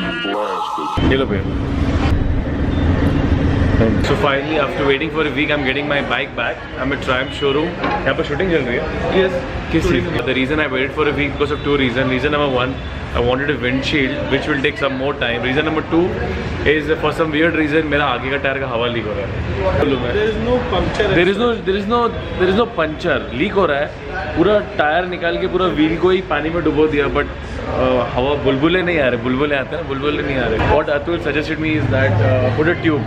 ये लो भैया So finally, after waiting for a week, I'm getting my bike back. I'm at Triumph showroom. यहाँ पर shooting चल रही है? Yes. किस reason? The reason I waited for a week because of two reasons. Reason number one, I wanted a windshield, which will take some more time. Reason number two is for some weird reason मेरा आगे का tyre का हवा leak हो रहा है. There is no puncture. There is no there is no there is no puncture leak हो रहा है पूरा टायर निकाल के पूरा व्हील को ही पानी में डुबो दिया बट हवा बुलबुले नहीं आ रहे, बुलबुले आते हैं, बुलबुले नहीं आ रहे। What Atul suggested me is that put a tube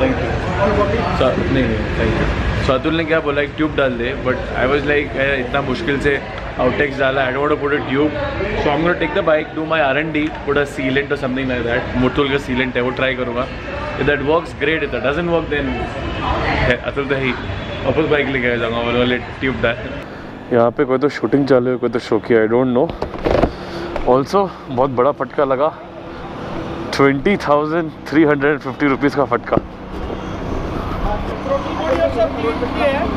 thank you नहीं नहीं थैंक यू सो अतुल ने क्या बोला, एक ट्यूब डाल दे बट आई वॉज़ लाइक इतना मुश्किल से आउटेक्स डाला I don't put a tube so I am take the bike do my R N D put a sealant और समथिंग लाइक दैट मुटुल का सीलेंट है वो ट्राई करूँगा। If that works great if that doesn't work then Atul तो ही वापस bike लेके आ जाऊँगा वाले ट्यूब डाल. यहाँ पे कोई तो शूटिंग चालू है, कोई तो शोकी आई डोंट नो ऑल्सो बहुत बड़ा फटका लगा। Twenty thousand three hundred fifty rupees का फटका।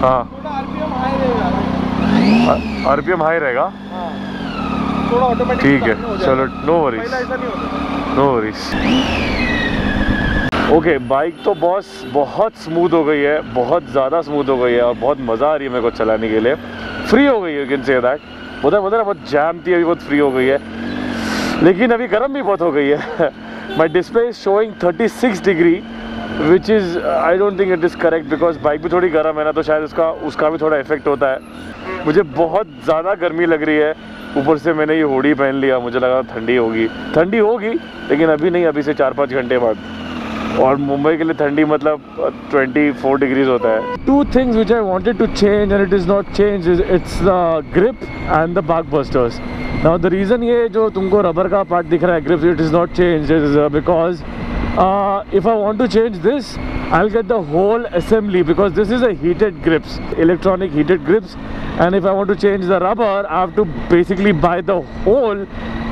हाँ। आर पी एम हाई रहेगा। ठीक है। चलो no worries no worries okay bike तो बॉस बहुत स्मूथ हो गई है, बहुत ज़्यादा स्मूथ हो गई है और बहुत मज़ा आ रही है मेरे को चलाने के लिए। फ्री हो गई है कैन से दैट बोला उधर बहुत जैम थी अभी बहुत फ्री हो गई है। लेकिन अभी गर्म भी बहुत हो गई है। My display is showing 36 degree which is I don't think it is correct because bike भी थोड़ी गर्म है ना तो शायद उसका उसका भी थोड़ा इफ़ेक्ट होता है। मुझे बहुत ज़्यादा गर्मी लग रही है। ऊपर से मैंने ये होडी पहन लिया, मुझे लगा ठंडी होगी। ठंडी होगी, लेकिन अभी नहीं, अभी से चार पाँच घंटे बाद। और मुंबई के लिए ठंडी मतलब 24 डिग्रीज होता है। Two things which I wanted to change and it is not change it's the grip and the bark busters now the reason ये जो तुमको रबर का पार्ट दिख रहा है grip it is not change because if I want to change this I get the whole assembly because this is heated grips electronic heated grips and if I want to change the rubber I to basically buy the whole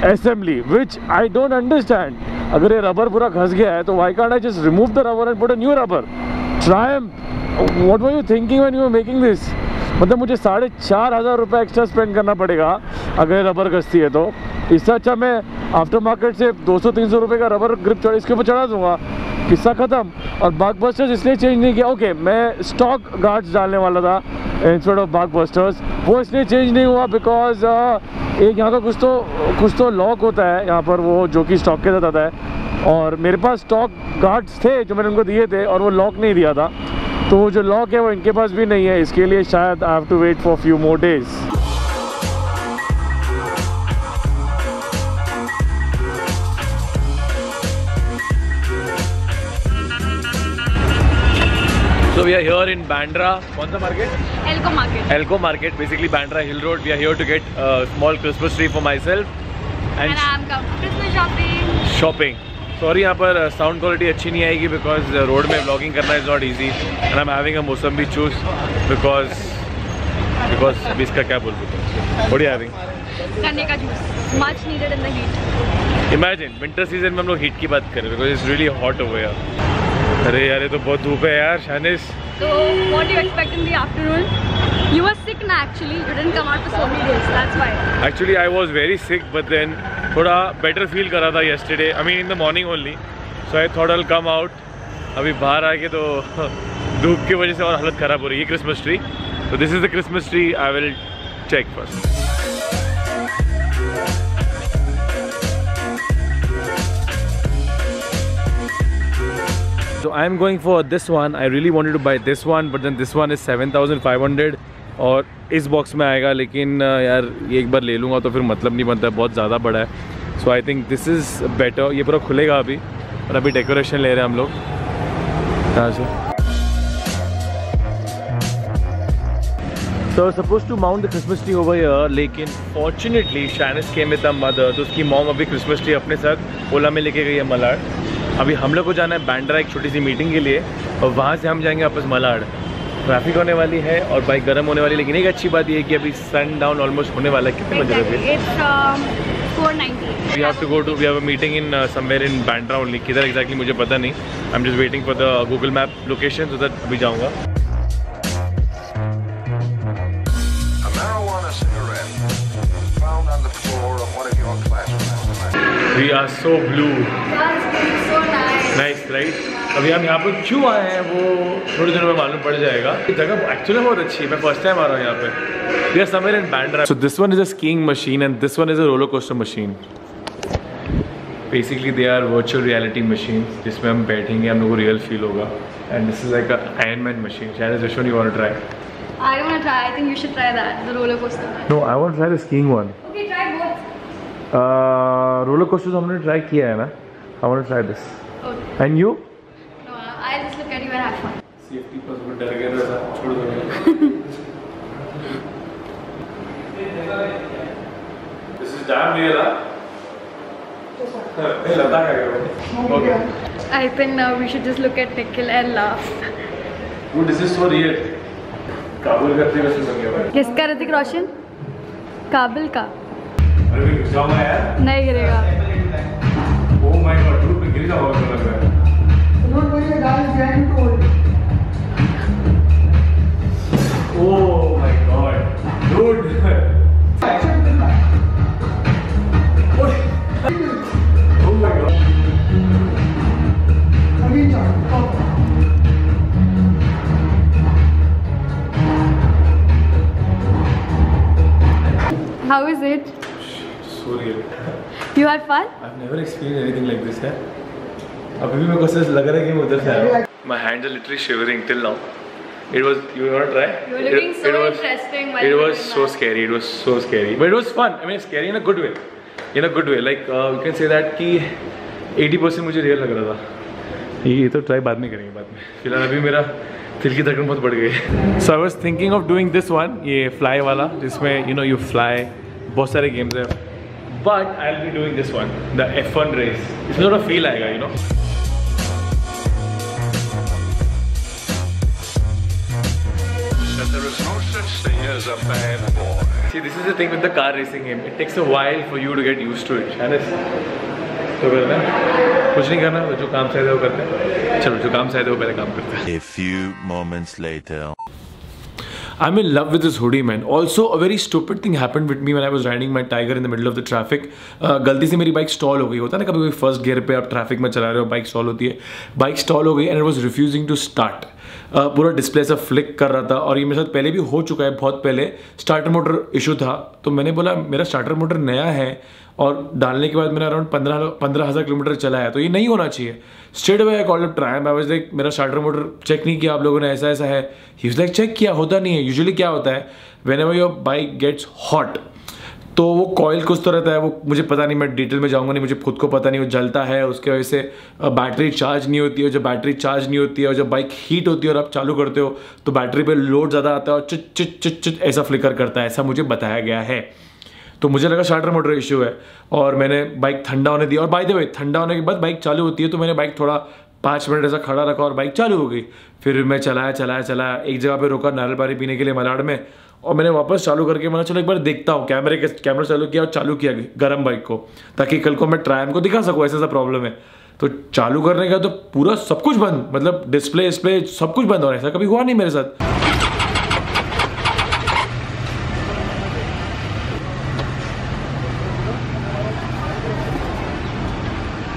assembly which I don't understand अगर ये rubber पूरा घस गया है तो can't I just remove the rubber and put a new rubber? Triumph. What were you thinking when you were making this? मतलब मुझे साढ़े चार हज़ार रुपये एक्स्ट्रा स्पेंड करना पड़ेगा अगर रबर घसती है तो। इससे अच्छा मैं आफ्टर मार्केट से 200-300 रुपए का रबर ग्रिप चढ़, इसके ऊपर चढ़ा दूँगा। किस्सा ख़त्म। और बाग बस्टर्स इसलिए चेंज नहीं किया। ओके मैं स्टॉक गार्ड्स डालने वाला था इंस्टेड ऑफ़ बाग बस्टर्स वो इसलिए चेंज नहीं हुआ बिकॉज़ एक यहाँ का कुछ तो कुछ तो लॉक होता है, यहाँ पर वो जो कि स्टॉक के साथ आता है। और मेरे पास स्टॉक गार्ड्स थे जो मैंने उनको दिए थे और वो लॉक नहीं दिया था। तो वो जो लॉक है वो इनके पास भी नहीं है, इसके लिए शायद I have to wait for few more days we are here in Bandra. What's the market? Elko Market. Elko Market, basically Bandra Hill Road. We are here to get a small Christmas tree for myself and, And I'm come Christmas shopping. shopping. Sorry यहाँ पर sound quality अच्छी नहीं आएगी because road में vlogging करना is not easy and I am having a mosambi juice because because इसका क्या बोल आर हैविंग गन्ने का juice. Much needed in the heat. Imagine winter season में हम लोग हीट की बात करें because it's really hot over यार अरे यार ये तो बहुत धूप है यार शानिस what do you expect in the afternoon? You were sick na actually. You didn't come out for so many days. That's why. Actually I was very sick but then थोड़ा बेटर फील कर रहा था yesterday I mean in the morning only so I thought I'll come out अभी बाहर आके तो धूप की वजह से और हालत ख़राब हो रही है क्रिसमस ट्री तो this is the Christmas tree I will check first So I'm going for this one. I really wanted to buy this one, but then this one is 7,500. और इस बॉक्स में आएगा लेकिन यार ये एक बार ले लूँगा तो फिर मतलब नहीं बनता है बहुत ज़्यादा बड़ा है so I think this is better ये पूरा खुलेगा अभी और अभी डेकोरेशन ले रहे हैं हम लोग कहाँ से तो suppose to mount the Christmas tree हो गई लेकिन फॉर्चुनेटली शाइनस केम विद मदर तो उसकी मॉम अभी क्रिसमस ट्री अपने साथ ओला में लेके गई है मलाड़ अभी हम लोग को जाना है बैंड्रा एक छोटी सी मीटिंग के लिए और वहाँ से हम जाएँगे वापस मलाड। ट्रैफ़िक होने वाली है और बाइक गर्म होने वाली है लेकिन एक अच्छी बात यह है कि अभी सन डाउन ऑलमोस्ट होने वाला है। कितने बजे Exactly. अभी It's 490. We have to go to we have a meeting in somewhere in Bandra only किधर एग्जैक्टली मुझे पता नहीं। I am just waiting for the Google map location उधर अभी जाऊँगा। A marijuana cigarette found nice right अभी हम यहाँ पर क्यों आए हैं वो थोड़ी देर में मालूम पड़ जाएगा जगह एक्चुअली बहुत अच्छी है मैं फ़र्स्ट टाइम आ रहा हूँ यहाँ पे we are somewhere in Bandra so this one is a skiing machine and this one is a roller coaster machine basically they are virtual reality machine जिसमें हम बैठेंगे हम लोग को रियल फील होगा and this is like Iron Man machine शायद one you want try I want to try. I think you should try that. The roller coaster. No I want try the skiing one Okay, try both. Uh, roller coaster हमने try किया है ना I want try this Okay. And you No, I'll just look at you and have fun. Safety पर वो डर गया था छोड़ दो दिस इज डैम रियल नहीं लगा क्या okay I think now we should just look at Nikhil and laugh. वो this is so real Kabul करते हुए वैसे लग गया किसका ऋतिक रोशन काबिल का अरे मैं घुस जाऊंगा यार नहीं गिरेगा ओ माय गॉड डूड मैं गिर जाऊंगा मुझे लग रहा है Don't worry, the guy is behind to hold. Oh my god. Dude. Action with that. oh my god. Again, John. Okay. How is it? So real. You had fun? I've never experienced anything like this है अभी भी मेरे को लग रहा है कि मैं उधर से आया हूँ। My hands are literally shivering till now it was you want to try it was it was so scary it was so scary but it was fun I mean scary in a good way in a good way like you can say that कि 80% मुझे real लग रहा था। ये तो try बाद में करेंगे बाद में। फ़िलहाल अभी मेरा दिल की धड़कन बहुत बढ़ गई so I was thinking of doing this one ये फ्लाई वाला जिसमें यू नो यू फ्लाई बहुत सारे गेम्स हैं। But I will be doing this one the F one race it's not a feel आएगा you know such thing as a bad boy. See, this is the thing with the car racing game. It takes a while for you to get used to it. Anis, तो करना है? कुछ नहीं करना जो काम से आए थे वो करते हैं चलो जो काम से आए थे वो पहले काम करते हैं A few moments later. I'm in love with this hoodie, man. Also, a very stupid thing happened with me when I was riding my Tiger in the middle of the traffic. Uh, गलती से मेरी bike stall हो गई। होता है ना कभी कभी फ़र्स्ट गियर पे आप ट्रैफ़िक में चला रहे हो बाइक स्टॉल होती है। बाइक स्टॉल हो गई and it was refusing to start पूरा डिस्प्ले से फ्लिक कर रहा था और ये मेरे साथ पहले भी हो चुका है बहुत पहले। स्टार्टर मोटर इशू था। तो मैंने बोला मेरा स्टार्टर मोटर नया है और डालने के बाद मैंने अराउंड पंद्रह पंद्रह हज़ार किलोमीटर चला है तो ये नहीं होना चाहिए। Straight way call up try I like मेरा स्टार्टर मोटर चेक नहीं किया, आप लोगों ने ऐसा ऐसा है। ही लाइक चेक किया, होता नहीं है। यूजुअली क्या होता है? Whenever your bike gets hot तो वो कॉयल कुछ तो रहता है। वो मुझे पता नहीं, मैं डिटेल में जाऊँगा नहीं, मुझे खुद को पता नहीं, वो जलता है। उसके वजह से बैटरी चार्ज नहीं होती है। जब बैटरी चार्ज नहीं होती है और जब बाइक हीट होती है और आप चालू करते हो तो बैटरी पे लोड ज़्यादा आता है और चिट चिट चिट चिट ऐसा फ्लिकर करता है। ऐसा मुझे बताया गया है। तो मुझे लगा स्टार्टर मोटर इशू है। और मैंने बाइक ठंडा होने दिया और बाई द वे ठंडा होने के बाद बाइक चालू होती है तो मैंने बाइक थोड़ा पाँच मिनट ऐसा खड़ा रखा और बाइक चालू हो गई। फिर मैं चलाया चलाया चलाया, एक जगह पे रोका नारियल पानी पीने के लिए मलाड में और मैंने वापस चालू करके मैंने चलो एक बार देखता हूँ, कैमरे के, कैमरा चालू किया और चालू किया गर्म बाइक को, ताकि कल को मैं ट्रायन को दिखा सकूँ, ऐसा ऐसा प्रॉब्लम है। तो चालू करने का तो पूरा सब कुछ बंद मतलब डिस्प्ले डिस्प्ले सब कुछ बंद हो रहा है, ऐसा कभी हुआ नहीं मेरे साथ।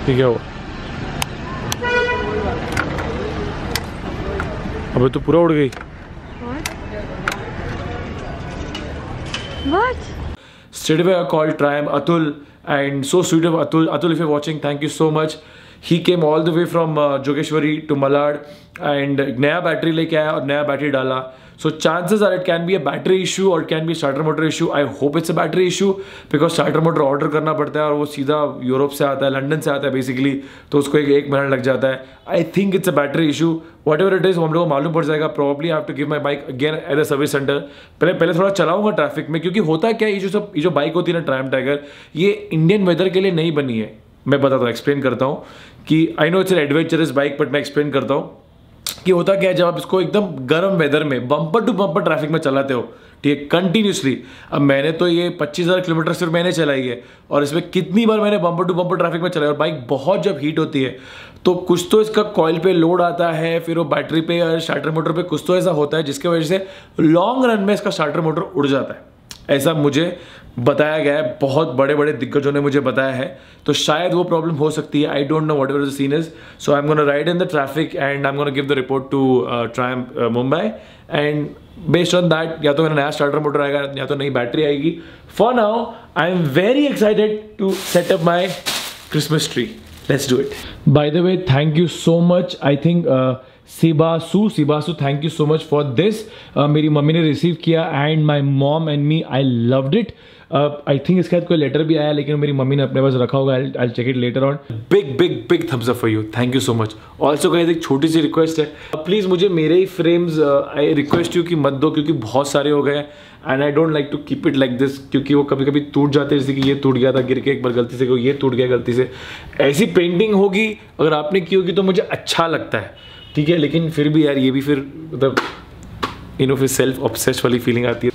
ठीक है अबे तो पूरा उड़ गई। State call Triumph Atul and so sweet of Atul Atul if you watching thank you so much he came all the way from Jogeshwari to Malad and नया बैटरी लेके आया और नया बैटरी डाला। So, chances can be a battery issue or it can be a starter motor issue. I hope it's a battery issue because starter motor order करना पड़ता है और वो सीधा यूरोप से आता है, लंदन से आता है बेसिकली तो उसको एक एक महीना लग जाता है। I think it's a battery issue whatever it is हम लोग को मालूम पड़ जाएगा। Probably I to give my bike again at a service centre पहले पहले थोड़ा चलाऊँगा ट्रैफ़िक में क्योंकि होता क्या है, ये जो सब, ये जो बाइक होती है ना ट्रायम टाइगर ये इंडियन वेदर के लिए नहीं बनी है। मैं बताता हूँ एक्सप्लेन करता हूँ कि I know it's adventurous bike but मैं एक्सप्लेन करता हूँ। कि होता क्या है, जब आप इसको एकदम गर्म वेदर में बम्पर टू बम्पर ट्रैफ़िक में चलाते हो, ठीक है कंटिन्यूसली अब मैंने तो ये पच्चीस हज़ार किलोमीटर सिर्फ़ मैंने चलाई है, और इसमें कितनी बार मैंने बम्पर टू बम्पर ट्रैफ़िक में चलाई और बाइक बहुत जब हीट होती है तो कुछ तो इसका कॉयल पे लोड आता है, फिर वो बैटरी पे या स्टार्टर मोटर पे कुछ तो ऐसा होता है, जिसकी वजह से लॉन्ग रन में इसका स्टार्टर मोटर उड़ जाता है। ऐसा मुझे बताया गया है, बहुत बड़े बड़े दिग्गजों ने मुझे बताया है। तो शायद वो प्रॉब्लम हो सकती है I don't know whatever the scene is so I am gonna ride in the traffic and I am gonna give the report to Triumph Mumbai and based on that या तो मेरा नया स्टार्टर मोटर आएगा, या तो नई battery आएगी। For now I am very excited to set up my Christmas tree let's do it by the way thank you so much I think Sibasu Sibasu thank you so much for this मेरी mummy ने receive किया and my mom and me I loved it I think इसके बाद कोई letter भी आया, लेकिन मेरी मम्मी ने अपने पास रखा होगा I check it later on big big big thumbs up for you thank you so much also guys एक छोटी सी रिक्वेस्ट है. प्लीज़ मुझे मेरे ही फ्रेम्स आई रिक्वेस्ट यू कि मत दो, क्योंकि बहुत सारे हो गए and I don't like to keep it like this क्योंकि वो कभी कभी टूट जाते हैं, जैसे कि ये टूट गया था, गिर के एक बार गलती से ये टूट गया गलती से। ऐसी पेंटिंग होगी, अगर आपने की होगी तो मुझे अच्छा लगता है। ठीक है, लेकिन फिर भी यार ये भी फिर मतलब यू नो सेल्फ ऑब्सेस वाली फीलिंग आती है।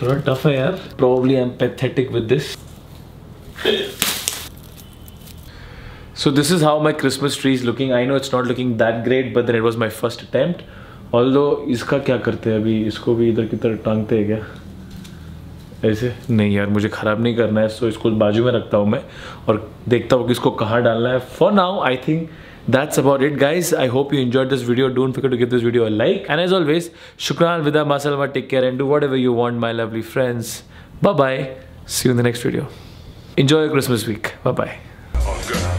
थोड़ा टफ है यार। Probably I am pathetic with this so this is how my Christmas tree is looking I know it's not looking that great but then it was my first attempt all दो इसका क्या करते हैं अभी? इसको भी इधर की टांगते हैं क्या? ऐसे नहीं यार मुझे ख़राब नहीं करना है सो इसको बाजू में रखता हूँ मैं और देखता हूँ कि इसको कहाँ डालना है for now I think that's about it guys i hope you enjoyed this video don't forget to give this video a like and as always shukran vida masalama take care and do whatever you want my lovely friends bye bye see you in the next video enjoy your christmas week bye bye or girl.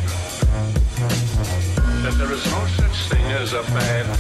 That there is no such thing as a bad.